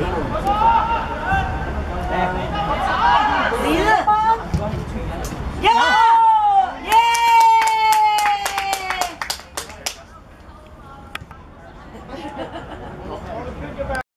好！来！好！李子，有！耶！